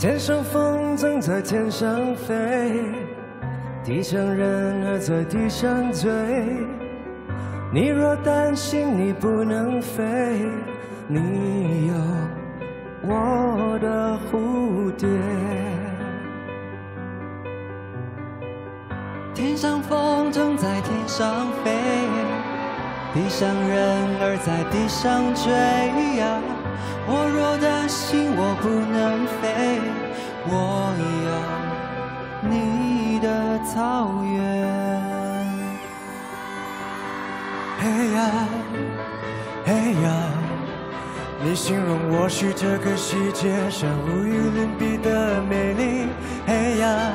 天上风筝在天上飞，地上人儿在地上追。你若担心你不能飞，你有我的蝴蝶。天上风筝在天上飞，地上人儿在地上追呀。我若担心我不能飞，我有你的草原。嘿呀，嘿呀，你形容我是这个世界上无与伦比的美丽。嘿呀，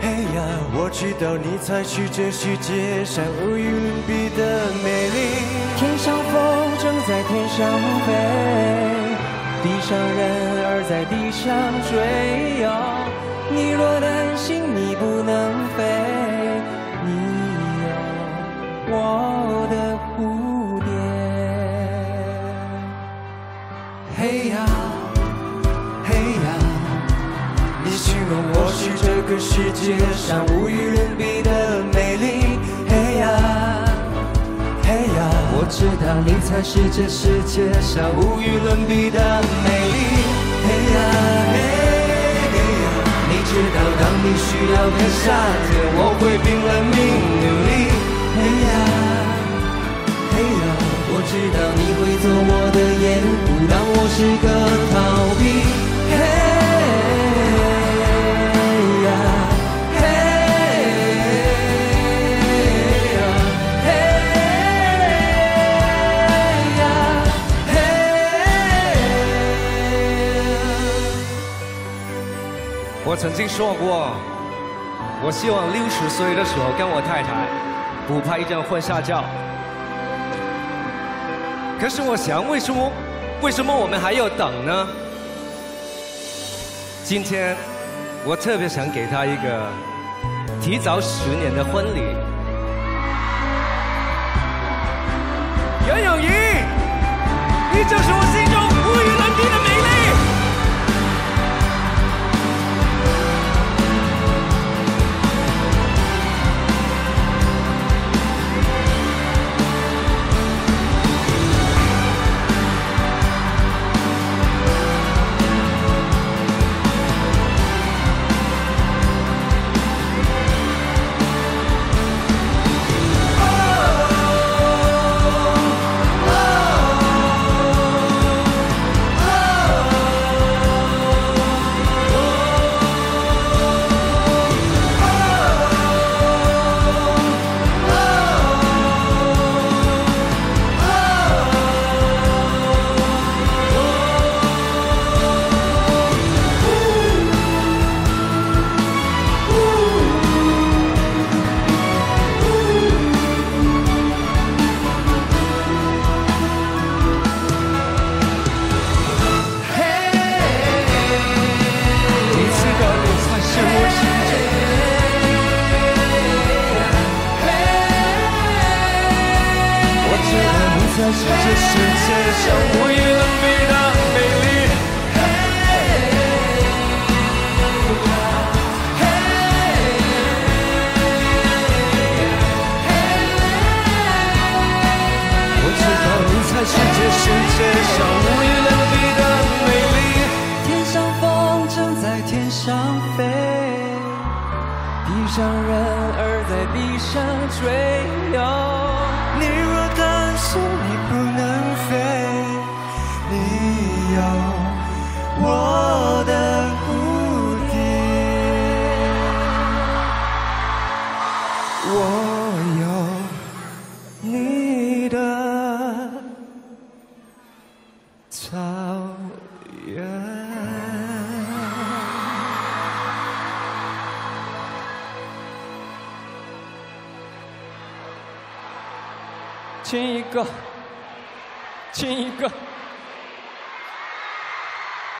嘿呀，我知道你才是这世界上无与伦比的美丽。天上风筝在天上飞，地上人儿在地上追哟。你若担心你不嘿呀，嘿呀，你形容我是这个世界上无与伦比的美丽。嘿呀，嘿呀，我知道你才是这世界上无与伦比的美丽。嘿呀，嘿嘿呀，你知道当你需要个夏天，我会拼了命努力。嘿呀，嘿呀，我知道你会做我曾经说过，我希望六十岁的时候跟我太太补拍一张婚纱照。可是我想，为什么为什么我们还要等呢？今天我特别想给她一个提早十年的婚礼。袁咏仪，你就是我心你才是这世界上无与伦比的美丽。我知道你才是这世界上无与伦比的美丽。天上风筝在天上飞，地上人儿在地上追亲一个，亲一个。